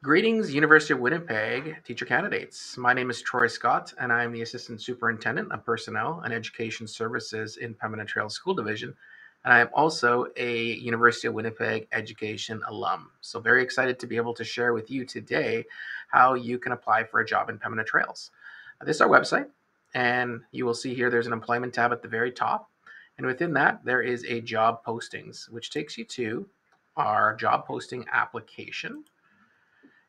Greetings, University of Winnipeg teacher candidates. My name is Troy Scott, and I am the Assistant Superintendent of Personnel and Education Services in Pembina Trail School Division. And I am also a University of Winnipeg education alum. So, very excited to be able to share with you today how you can apply for a job in Pembina Trails. Uh, this is our website, and you will see here there's an employment tab at the very top. And within that, there is a job postings, which takes you to our job posting application.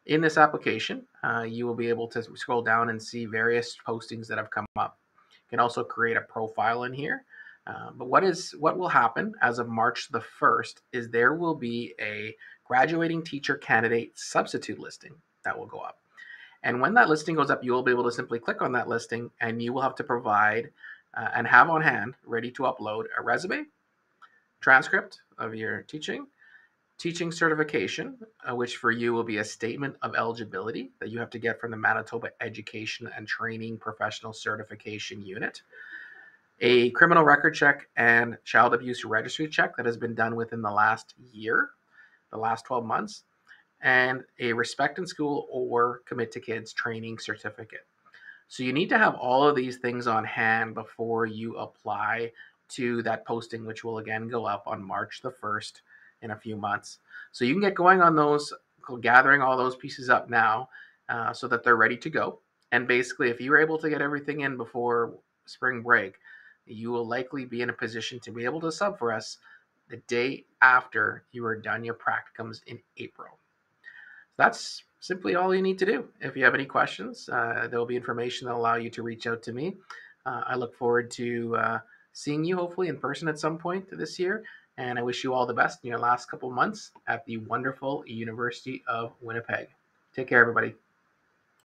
In this application, uh, you will be able to scroll down and see various postings that have come up. You can also create a profile in here. Uh, but what is what will happen as of March the 1st is there will be a graduating teacher candidate substitute listing that will go up. And when that listing goes up, you will be able to simply click on that listing and you will have to provide uh, and have on hand ready to upload a resume, transcript of your teaching, teaching certification, uh, which for you will be a statement of eligibility that you have to get from the Manitoba Education and Training Professional Certification Unit, a criminal record check and child abuse registry check that has been done within the last year, the last 12 months, and a respect in school or commit to kids training certificate. So you need to have all of these things on hand before you apply to that posting, which will again go up on March the 1st in a few months. So you can get going on those, gathering all those pieces up now uh, so that they're ready to go. And basically, if you're able to get everything in before spring break, you will likely be in a position to be able to sub for us the day after you are done your practicums in April. That's simply all you need to do. If you have any questions, uh, there will be information that will allow you to reach out to me. Uh, I look forward to uh, seeing you hopefully in person at some point this year and I wish you all the best in your last couple months at the wonderful University of Winnipeg. Take care, everybody.